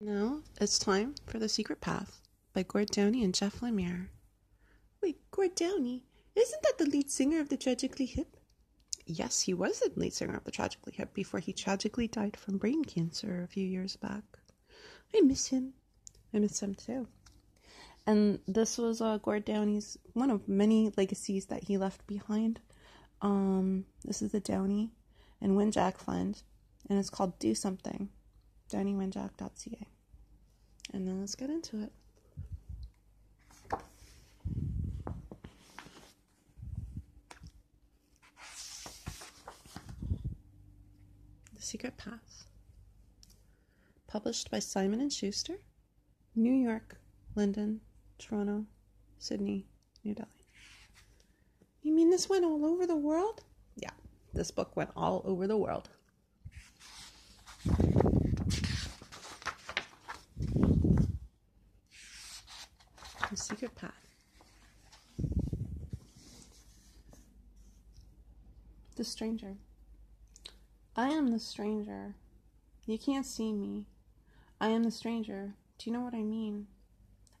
Now it's time for The Secret Path by Gord Downie and Jeff Lemire. Wait, Gord Downie? Isn't that the lead singer of the Tragically Hip? Yes, he was the lead singer of the Tragically Hip before he tragically died from brain cancer a few years back. I miss him. I miss him too. And this was uh, Gord Downie's one of many legacies that he left behind. Um, this is the Downie and Wenjack Fund, and it's called Do Something. DownieWenjack.ca. And then let's get into it. The Secret Path. Published by Simon and Schuster, New York, London, Toronto, Sydney, New Delhi. You mean this went all over the world? Yeah, this book went all over the world. Secret Path. The Stranger. I am the stranger. You can't see me. I am the stranger. Do you know what I mean?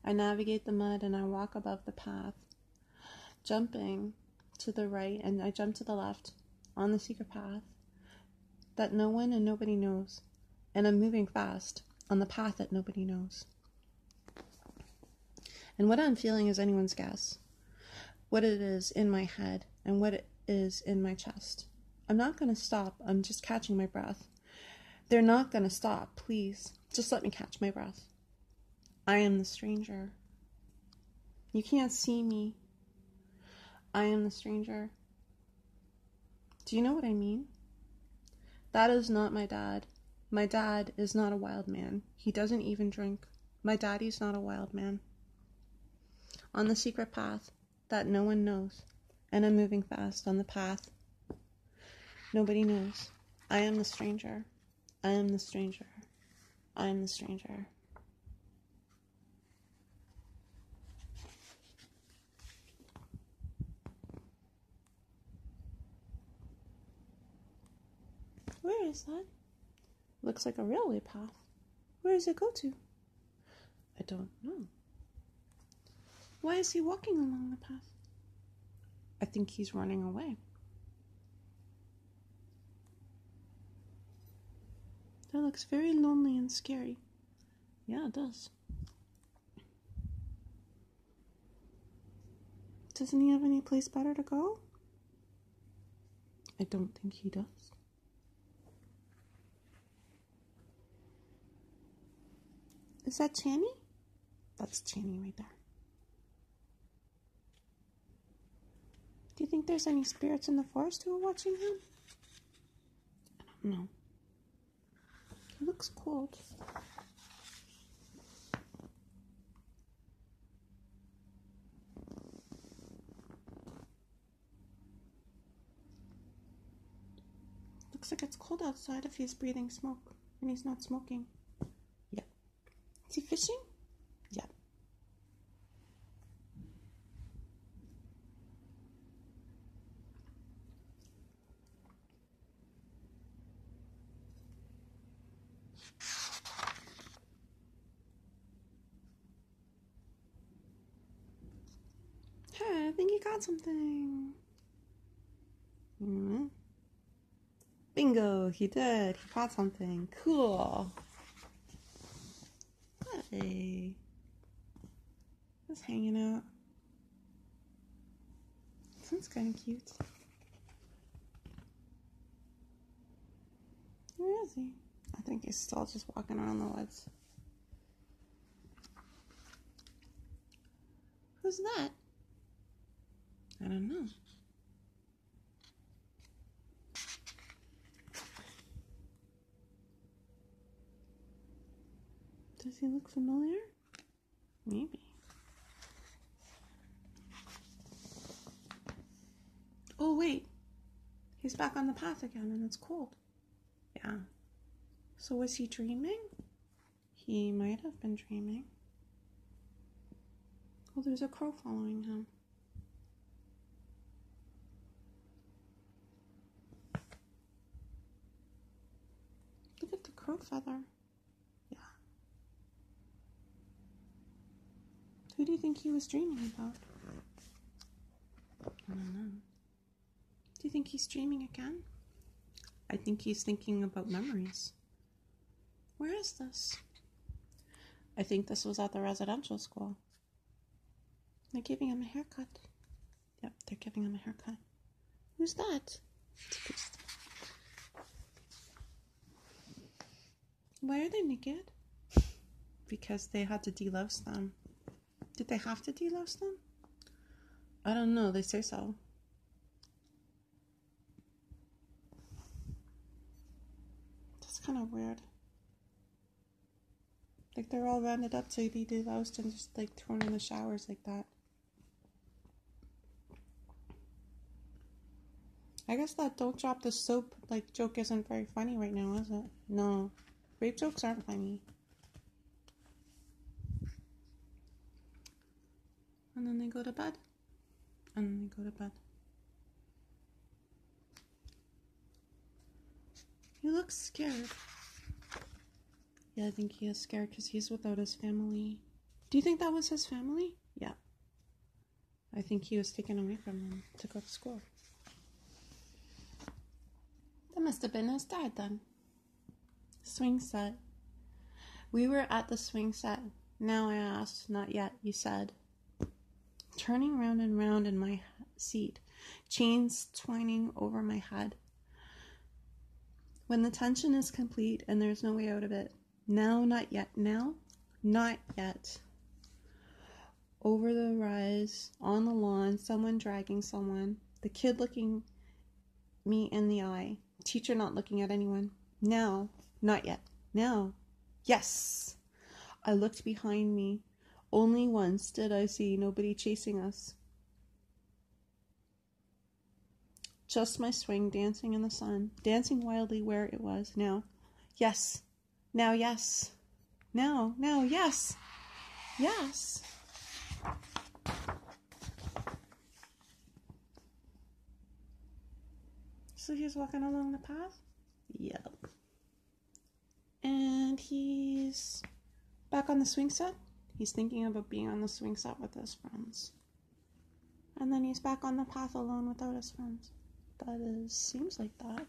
I navigate the mud and I walk above the path, jumping to the right and I jump to the left on the secret path that no one and nobody knows. And I'm moving fast on the path that nobody knows. And what I'm feeling is anyone's guess. What it is in my head and what it is in my chest. I'm not going to stop. I'm just catching my breath. They're not going to stop. Please, just let me catch my breath. I am the stranger. You can't see me. I am the stranger. Do you know what I mean? That is not my dad. My dad is not a wild man. He doesn't even drink. My daddy's not a wild man. On the secret path that no one knows, and I'm moving fast on the path nobody knows. I am the stranger. I am the stranger. I am the stranger. Where is that? Looks like a railway path. Where does it go to? I don't know. Why is he walking along the path? I think he's running away. That looks very lonely and scary. Yeah, it does. Doesn't he have any place better to go? I don't think he does. Is that Chanie? That's Chanie right there. Do you think there's any spirits in the forest who are watching him? I don't know. He looks cold. Looks like it's cold outside if he's breathing smoke and he's not smoking. Yeah. Is he fishing? Yeah. Hey, I something. Bingo, he did. He caught something. Cool. Hey. Just hanging out. That's kind of cute. Where is he? I think he's still just walking around the woods. Who's that? I don't know. Does he look familiar? Maybe. Oh, wait. He's back on the path again and it's cold. Yeah. So was he dreaming? He might have been dreaming. Oh, there's a crow following him. crow feather. Yeah. Who do you think he was dreaming about? I don't know. Do you think he's dreaming again? I think he's thinking about memories. Where is this? I think this was at the residential school. They're giving him a haircut. Yep, they're giving him a haircut. Who's that? Why are they naked? Because they had to delouse them. Did they have to delouse them? I don't know. They say so. That's kind of weird. Like they're all rounded up to be deloused and just like thrown in the showers like that. I guess that don't drop the soap like joke isn't very funny right now, is it? No. Rape jokes aren't funny. And then they go to bed. And then they go to bed. He looks scared. Yeah, I think he is scared because he's without his family. Do you think that was his family? Yeah. I think he was taken away from them to go to school. That must have been his dad then. Swing set. We were at the swing set. Now I asked, not yet, you said. Turning round and round in my seat, chains twining over my head. When the tension is complete and there's no way out of it. Now, not yet. Now, not yet. Over the rise, on the lawn, someone dragging someone, the kid looking me in the eye, teacher not looking at anyone. Now, not yet. Now, yes. I looked behind me. Only once did I see nobody chasing us. Just my swing dancing in the sun, dancing wildly where it was. Now, yes. Now, yes. Now, now, yes. Yes. So he's walking along the path? Yep. And he's back on the swing set? He's thinking about being on the swing set with his friends. And then he's back on the path alone without his friends. That is, seems like that.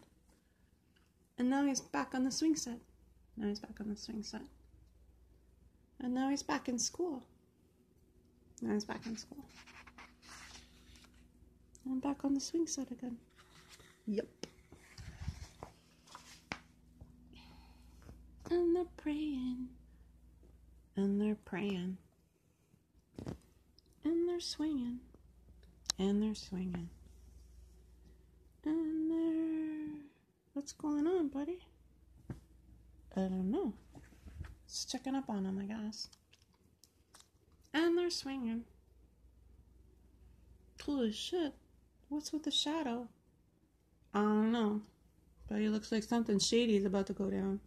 And now he's back on the swing set. Now he's back on the swing set. And now he's back in school. Now he's back in school. And back on the swing set again. Yep. And they're praying. And they're praying. And they're swinging. And they're swinging. And they're. What's going on, buddy? I don't know. Just checking up on them, I guess. And they're swinging. Holy shit. What's with the shadow? I don't know. But it looks like something shady is about to go down.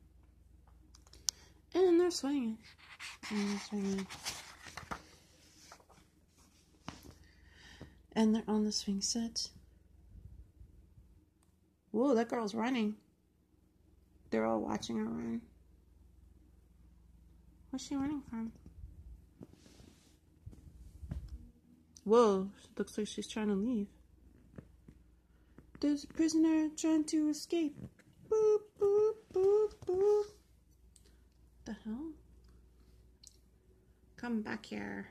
And they're swinging. And they're swinging. And they're on the swing set. Whoa, that girl's running. They're all watching her run. What's she running from? Whoa, looks like she's trying to leave. There's a prisoner trying to escape. Boop, boop, boop, boop. The hell? Come back here.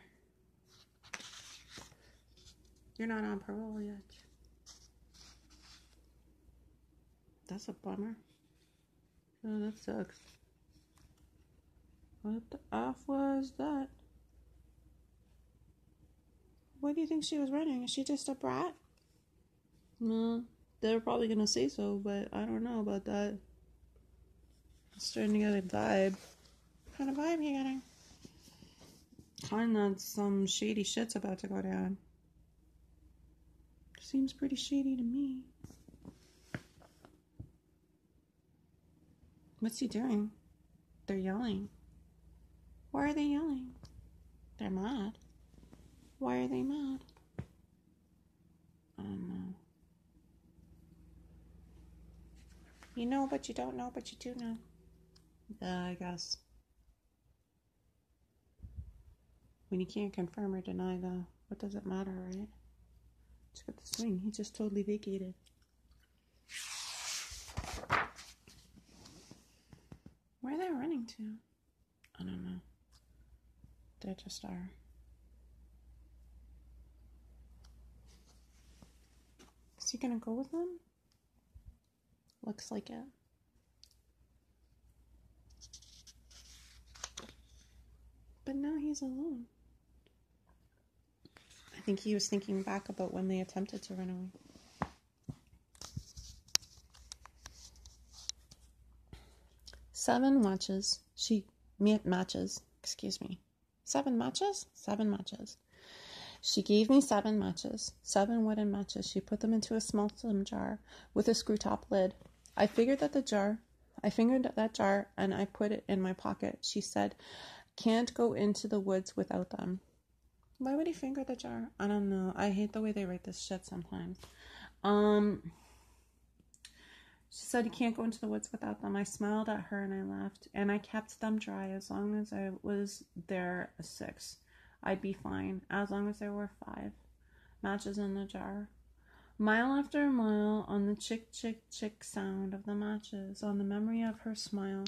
You're not on parole yet. That's a bummer. Oh, that sucks. What the F was that? What do you think she was running? Is she just a brat? No, they're probably gonna say so, but I don't know about that. I'm starting to get a vibe. Kind of vibe you getting? Kind of some shady shit's about to go down. Seems pretty shady to me. What's he doing? They're yelling. Why are they yelling? They're mad. Why are they mad? I don't know. You know, but you don't know, but you do know. Yeah, I guess. When you can't confirm or deny, the, what does it matter, right? Look at the swing. He just totally vacated. Where are they running to? I don't know. They just are. Is he gonna go with them? Looks like it. But now he's alone. I think he was thinking back about when they attempted to run away. Seven matches. She matches. Excuse me. Seven matches. Seven matches. She gave me seven matches, seven wooden matches. She put them into a small slim jar with a screw top lid. I figured that the jar, I fingered that jar and I put it in my pocket. She said, "Can't go into the woods without them." Why would he finger the jar? I don't know. I hate the way they write this shit sometimes. Um, she said you can't go into the woods without them. I smiled at her and I laughed, and I kept them dry as long as I was there six. I'd be fine as long as there were five matches in the jar. Mile after mile on the chick chick chick sound of the matches, on the memory of her smile.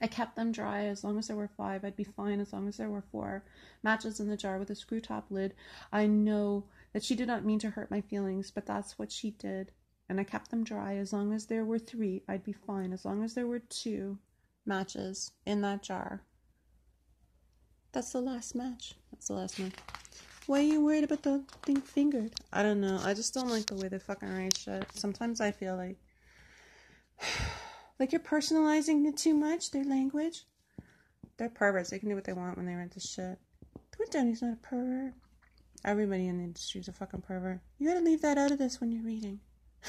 I kept them dry as long as there were five. I'd be fine as long as there were four matches in the jar with a screw top lid. I know that she did not mean to hurt my feelings, but that's what she did. And I kept them dry as long as there were three. I'd be fine as long as there were two matches in that jar. That's the last match. That's the last match. Why are you worried about the thing fingered? I don't know. I just don't like the way they fucking write shit. Sometimes I feel like like you're personalizing it too much, their language. They're perverts. They can do what they want when they write this shit. Twin Tony's not a pervert. Everybody in the industry is a fucking pervert. You gotta leave that out of this when you're reading.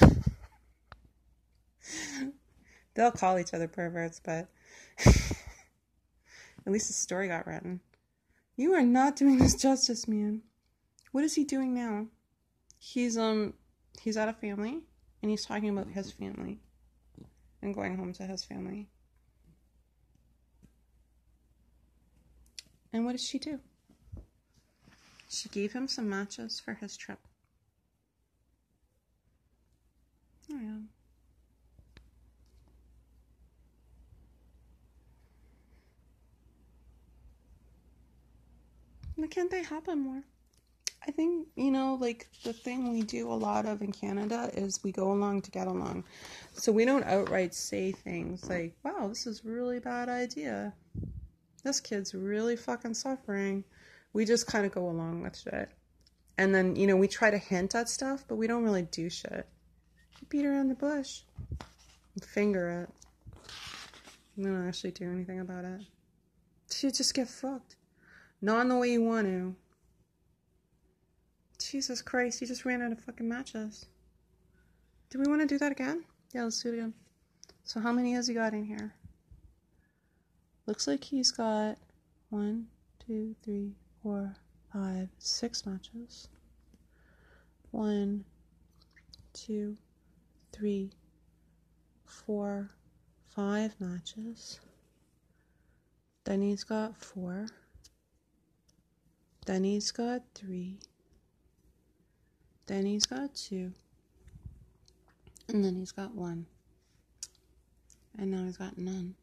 They'll call each other perverts, but at least the story got written. You are not doing this justice, man. What is he doing now? He's um he's at a family and he's talking about his family and going home to his family. And what does she do? She gave him some matches for his trip. Oh yeah. Why can't they happen more? I think, you know, like the thing we do a lot of in Canada is we go along to get along. So we don't outright say things like, wow, this is really bad idea. This kid's really fucking suffering. We just kind of go along with shit. And then, you know, we try to hint at stuff, but we don't really do shit. You beat around the bush. Finger it. We don't actually do anything about it. She just get fucked. Not in the way you want to. Jesus Christ, he just ran out of fucking matches. Do we want to do that again? Yeah, let's do it again. So how many has he got in here? Looks like he's got one, two, three, four, five, six matches. One, two, three, four, five matches. Then he's got four. Then he's got three. Then he's got two. And then he's got one. And now he's got none.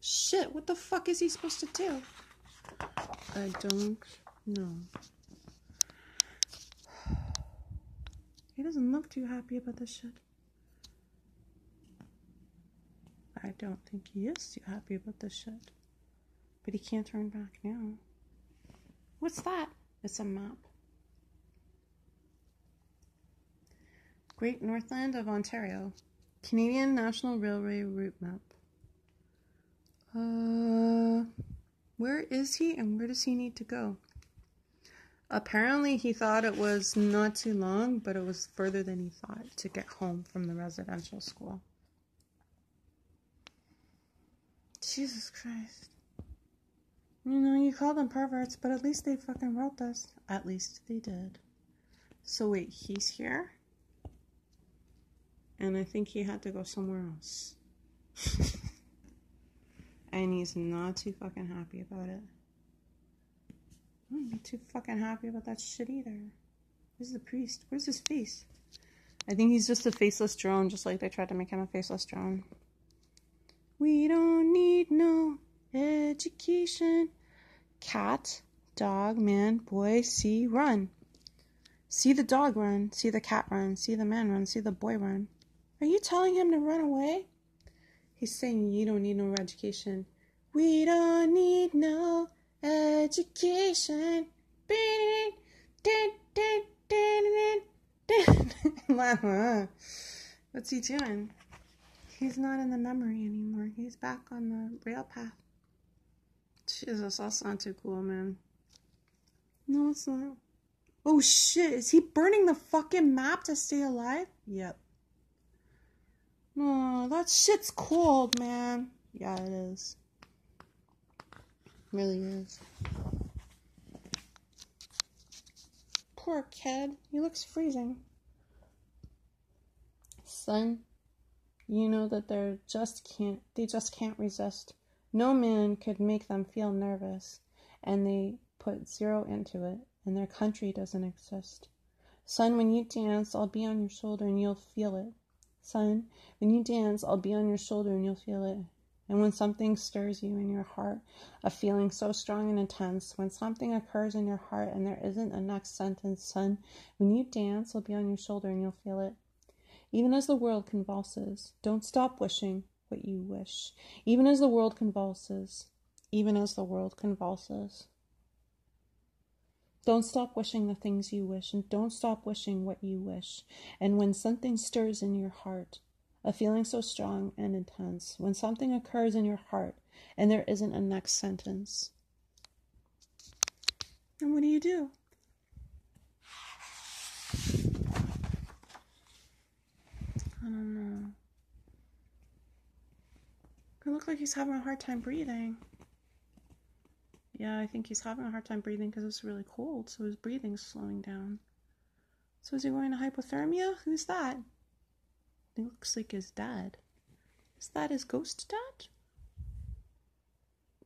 Shit, what the fuck is he supposed to do? I don't know. He doesn't look too happy about this shit. I don't think he is too happy about this shit. But he can't turn back now. What's that? It's a map. Great Northland of Ontario. Canadian National Railway route map. Uh, where is he and where does he need to go? Apparently, he thought it was not too long, but it was further than he thought to get home from the residential school. Jesus Christ. You know, you call them perverts, but at least they fucking wrote this. At least they did. So wait, he's here? And I think he had to go somewhere else. And he's not too fucking happy about it. I wouldn't too fucking happy about that shit either. Where's the priest? Where's his face? I think he's just a faceless drone, just like they tried to make him a faceless drone. We don't need no education. Cat, dog, man, boy, see, run. See the dog run, see the cat run, see the man run, see the boy run. Are you telling him to run away? He's saying you don't need no education. We don't need no education. What's he doing? He's not in the memory anymore. He's back on the rail path. Jesus, that's not too cool, man. No, it's not. Oh shit, is he burning the fucking map to stay alive? Yep. No, that shit's cold, man. Yeah, it is. really is. Poor kid. He looks freezing. Son, you know that they're just can't they just can't resist. No man could make them feel nervous, and they put zero into it, and their country doesn't exist. Son, when you dance, I'll be on your shoulder and you'll feel it. Son, when you dance, I'll be on your shoulder and you'll feel it. And when something stirs you in your heart, a feeling so strong and intense, when something occurs in your heart and there isn't a next sentence, son, when you dance, I'll be on your shoulder and you'll feel it. Even as the world convulses, don't stop wishing what you wish. Even as the world convulses, even as the world convulses. Don't stop wishing the things you wish, and don't stop wishing what you wish. And when something stirs in your heart, a feeling so strong and intense, when something occurs in your heart and there isn't a next sentence, and what do you do? I don't know. It looks like he's having a hard time breathing. Yeah, I think he's having a hard time breathing because it's really cold, so his breathing's slowing down. So is he going to hypothermia? Who's that? It looks like his dad. Is that his ghost dad?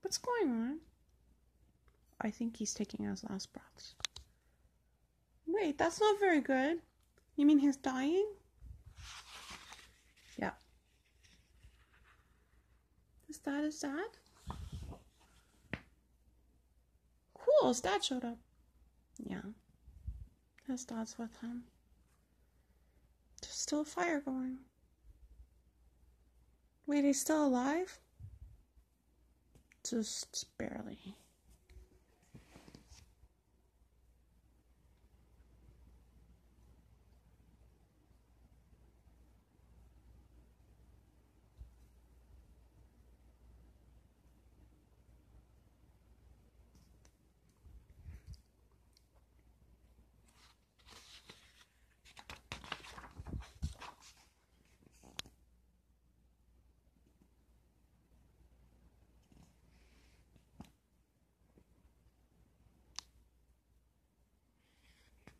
What's going on? I think he's taking his last breaths. Wait, that's not very good. You mean he's dying? Yeah. Is that his dad? Cool, his dad showed up. Yeah. His dad's with him. There's still a fire going. Wait, he's still alive? Just barely.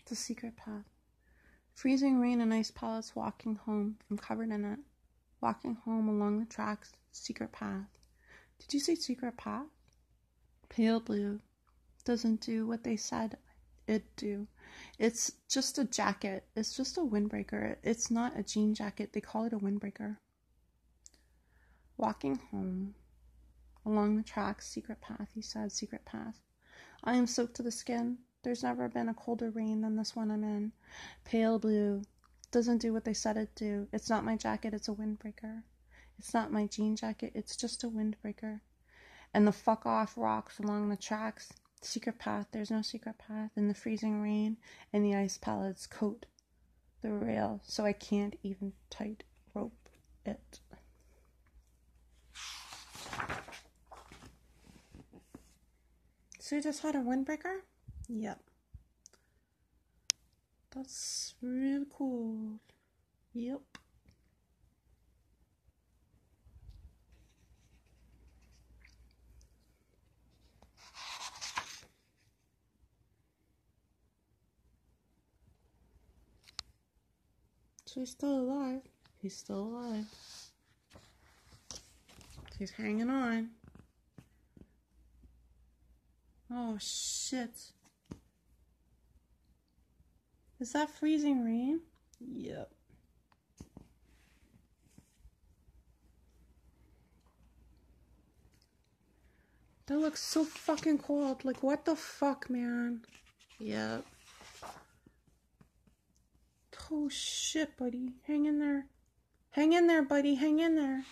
The secret path. Freezing rain and ice pellets walking home. I'm covered in it. Walking home along the tracks. Secret path. Did you say secret path? Pale blue. Doesn't do what they said it do. It's just a jacket. It's just a windbreaker. It's not a jean jacket. They call it a windbreaker. Walking home along the tracks, secret path, he said, secret path. I am soaked to the skin. There's never been a colder rain than this one I'm in. Pale blue. Doesn't do what they said it'd do. It's not my jacket, it's a windbreaker. It's not my jean jacket, it's just a windbreaker. And the fuck off rocks along the tracks. Secret path, there's no secret path. And the freezing rain and the ice pellets coat the rail so I can't even tight rope it. So you just had a windbreaker? Yep. That's really cool. Yep. So he's still alive. He's still alive. He's hanging on. Oh shit. Is that freezing rain? Yep. That looks so fucking cold. Like, what the fuck, man? Yep. Oh shit, buddy. Hang in there. Hang in there, buddy. Hang in there.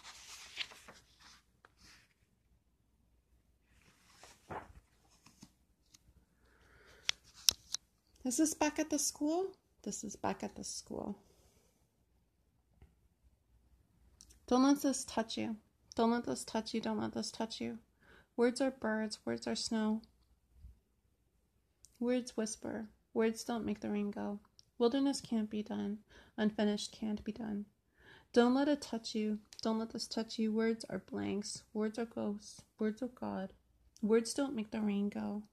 Is this back at the school? This is back at the school. Don't let this touch you. Don't let this touch you. Don't let this touch you. Words are birds. Words are snow. Words whisper. Words don't make the rain go. Wilderness can't be done. Unfinished can't be done. Don't let it touch you. Don't let this touch you. Words are blanks. Words are ghosts. Words are God. Words don't make the rain go.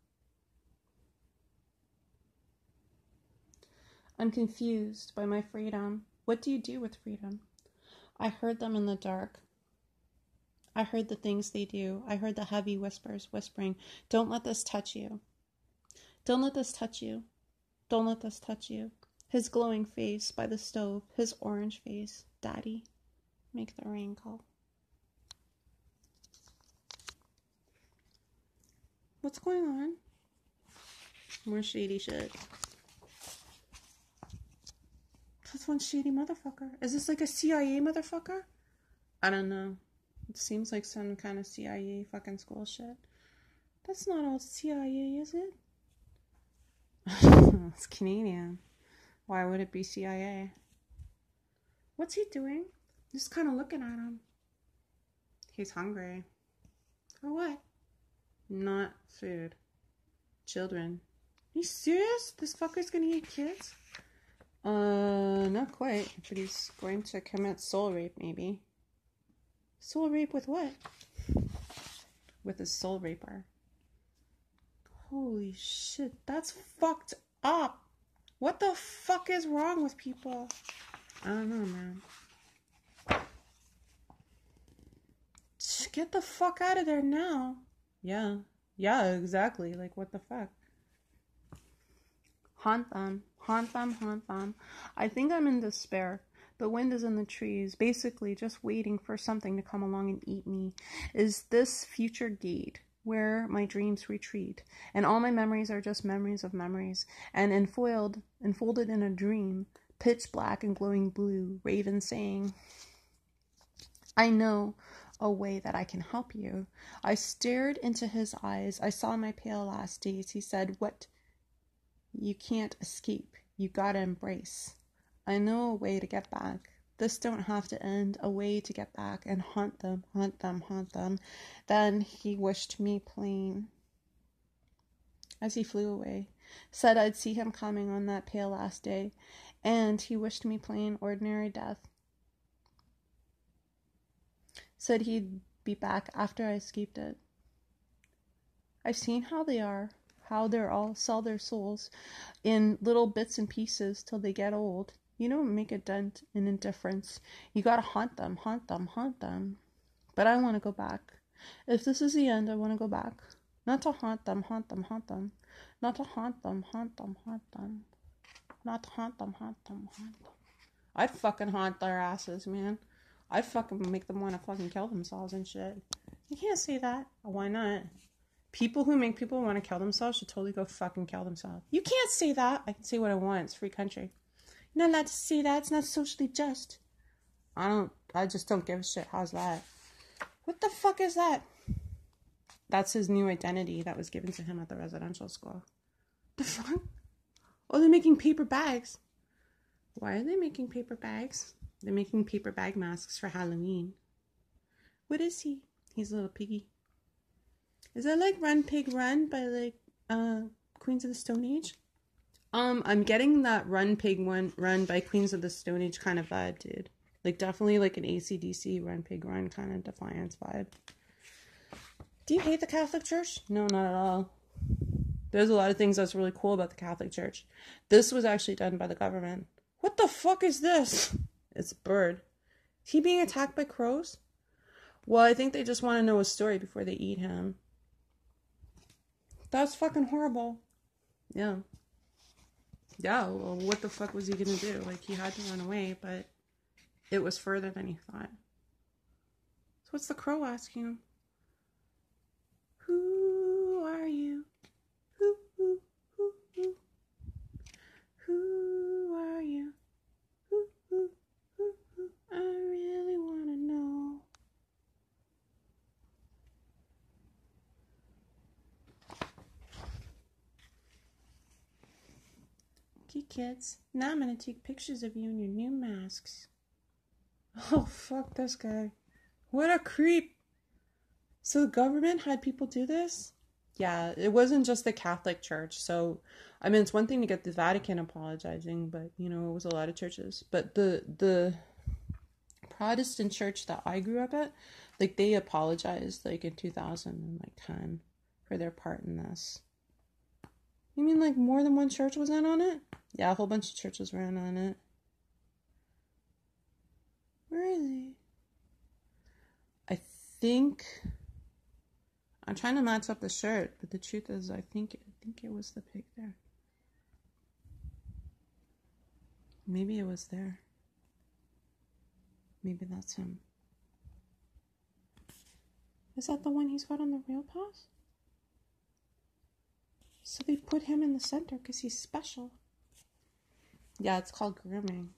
I'm confused by my freedom. What do you do with freedom? I heard them in the dark. I heard the things they do. I heard the heavy whispers whispering, Don't let this touch you. Don't let this touch you. Don't let this touch you. His glowing face by the stove, his orange face. Daddy, make the rain go. What's going on? More shady shit. That's one shady motherfucker. Is this like a CIA motherfucker? I don't know. It seems like some kind of CIA fucking school shit. That's not all CIA, is it? it's Canadian. Why would it be CIA? What's he doing? Just kind of looking at him. He's hungry. For what? Not food. Children. Are you serious? This fucker's gonna eat kids? Uh, not quite. But he's going to commit soul rape, maybe. Soul rape with what? With his soul raper. Holy shit, that's fucked up. What the fuck is wrong with people? I don't know, man. Get the fuck out of there now. Yeah. Yeah, exactly. Like, what the fuck? Haunt them. Haunt them, haunt them. I think I'm in despair. The wind is in the trees, basically just waiting for something to come along and eat me. Is this future gate where my dreams retreat, and all my memories are just memories of memories, and enfoiled, enfolded in a dream, pitch black and glowing blue, Raven saying, I know a way that I can help you. I stared into his eyes. I saw my pale last days. He said, What? You can't escape. You gotta embrace. I know a way to get back. This don't have to end. A way to get back and haunt them, haunt them, haunt them. Then he wished me plain. As he flew away, said I'd see him coming on that pale last day, and he wished me plain, ordinary death. Said he'd be back after I escaped it. I've seen how they are, how they're all sell their souls in little bits and pieces till they get old. You don't make a dent in indifference. You gotta haunt them, haunt them, haunt them. But I wanna go back. If this is the end, I wanna go back. Not to haunt them, haunt them, haunt them. Not to haunt them, haunt them, haunt them. Not to haunt them, haunt them, haunt them. I'd fucking haunt their asses, man. I'd fucking make them wanna fucking kill themselves and shit. You can't say that. Why not? People who make people want to kill themselves should totally go fucking kill themselves. You can't say that. I can say what I want. It's free country. You're not allowed to say that. It's not socially just. I don't. I just don't give a shit. How's that? What the fuck is that? That's his new identity that was given to him at the residential school. The fuck? Oh, they're making paper bags. Why are they making paper bags? They're making paper bag masks for Halloween. What is he? He's a little piggy. Is that like Run Pig Run by like uh Queens of the Stone Age? Um, I'm getting that Run Pig One Run by Queens of the Stone Age kind of vibe, dude. Like definitely like an ACDC Run Pig Run kind of Defiance vibe. Do you hate the Catholic Church? No, not at all. There's a lot of things that's really cool about the Catholic Church. This was actually done by the government. What the fuck is this? It's a bird. Is he being attacked by crows? Well, I think they just want to know his story before they eat him. That's fucking horrible. Yeah. Yeah, well, what the fuck was he gonna do? Like, he had to run away, but it was further than he thought. So, what's the crow asking him? Who are you? Who, who, who, who? Who are you? Who, who, who, who? I really wanna know. Okay, kids. Now I'm gonna take pictures of you in your new masks. Oh, fuck this guy. What a creep. So the government had people do this? Yeah, it wasn't just the Catholic Church. So, I mean, it's one thing to get the Vatican apologizing, but you know, it was a lot of churches. But the the Protestant church that I grew up at, like they apologized like in 2010 for their part in this. You mean like more than one church was in on it? Yeah, a whole bunch of churches in on it. Where is he? I think I'm trying to match up the shirt, but the truth is, I think I think it was the pig there. Maybe it was there. Maybe that's him. Is that the one he's got on the real pass? So they put him in the center because he's special. Yeah, it's called grooming.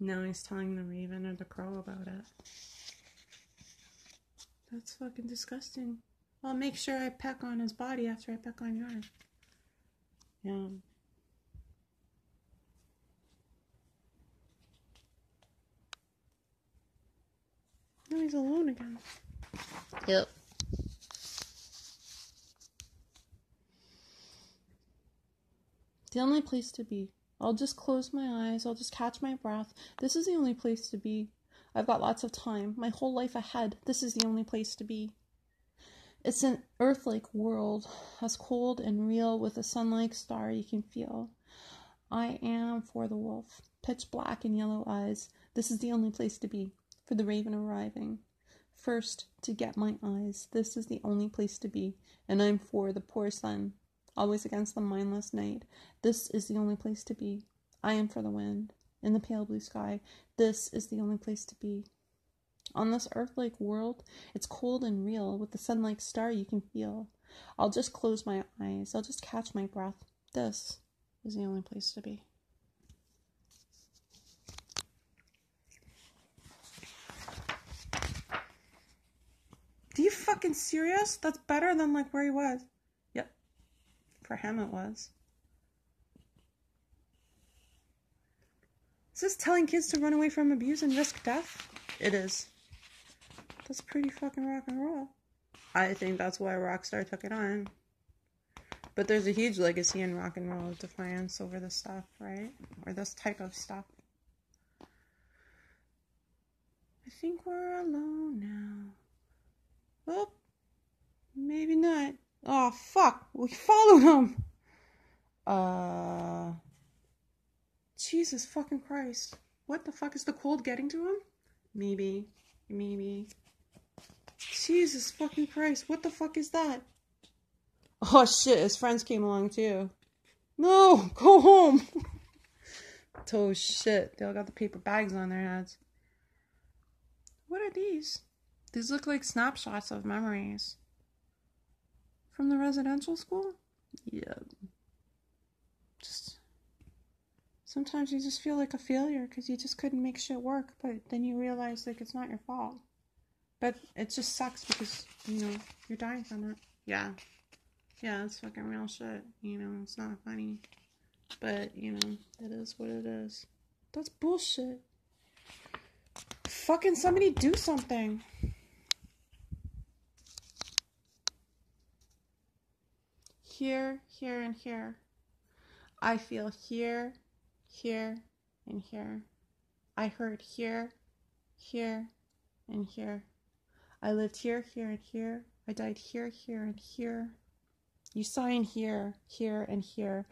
Now he's telling the raven or the crow about it. That's fucking disgusting. I'll make sure I peck on his body after I peck on yours. Yeah. Now he's alone again. Yep. The only place to be. I'll just close my eyes. I'll just catch my breath. This is the only place to be. I've got lots of time. My whole life ahead. This is the only place to be. It's an earth like world, as cold and real with a sun like star you can feel. I am for the wolf, pitch black and yellow eyes. This is the only place to be. For the raven arriving. First, to get my eyes. This is the only place to be. And I'm for the poor sun, always against the mindless night. This is the only place to be. I am for the wind. In the pale blue sky, this is the only place to be. On this earth like world, it's cold and real, with the sun like star you can feel. I'll just close my eyes, I'll just catch my breath. This is the only place to be. Are you fucking serious? That's better than like where he was. For him it was. Is this telling kids to run away from abuse and risk death? It is. That's pretty fucking rock and roll. I think that's why Rockstar took it on. But there's a huge legacy in rock and roll of defiance over this stuff, right? Or this type of stuff. I think we're alone now. Oh, maybe not. Oh, fuck. We followed him. Uh. Jesus fucking Christ. What the fuck is the cold getting to him? Maybe. Maybe. Jesus fucking Christ. What the fuck is that? Oh shit, his friends came along too. No, go home. oh shit. They all got the paper bags on their heads. What are these? These look like snapshots of memories. From the residential school? Yeah. Just. Sometimes you just feel like a failure because you just couldn't make shit work, but then you realize like it's not your fault. But it just sucks because, you know, you're dying from it. Yeah. Yeah, it's fucking real shit. You know, it's not funny. But, you know, it is what it is. That's bullshit. Fucking somebody do something. Here, here, and here. I feel here, here, and here. I heard here, here, and here. I lived here, here, and here. I died here, here, and here. You sign here, here, and here.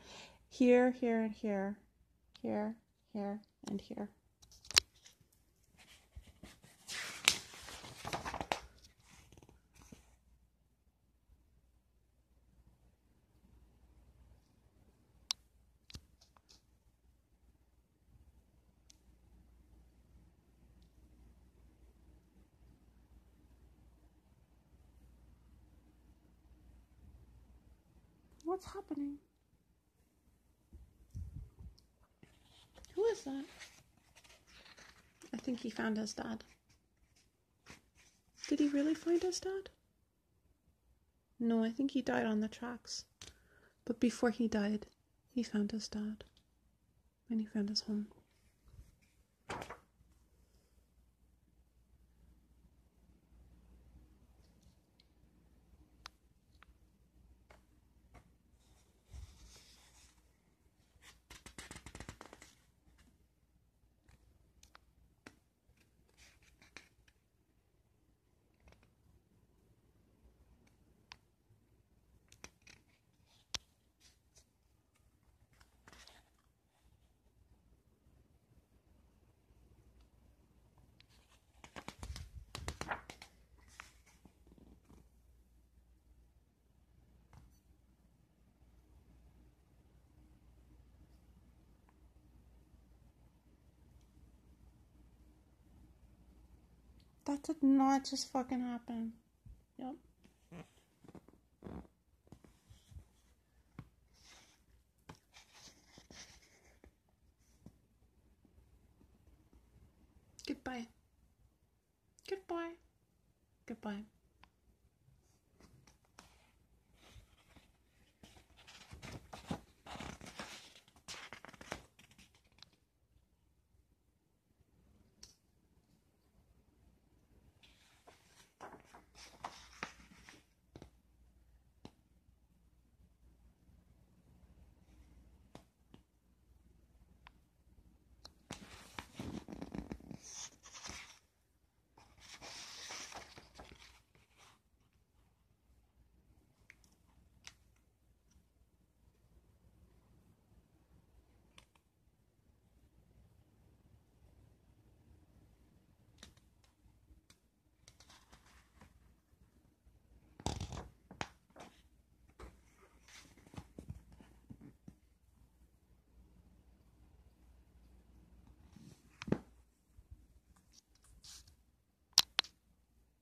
Here, here, and here. Here, here, and here. What's happening? Who is that? I think he found his dad. Did he really find his dad? No, I think he died on the tracks. But before he died, he found his dad. And he found his home. That did not just fucking happen. Yep. Goodbye. Goodbye. Goodbye.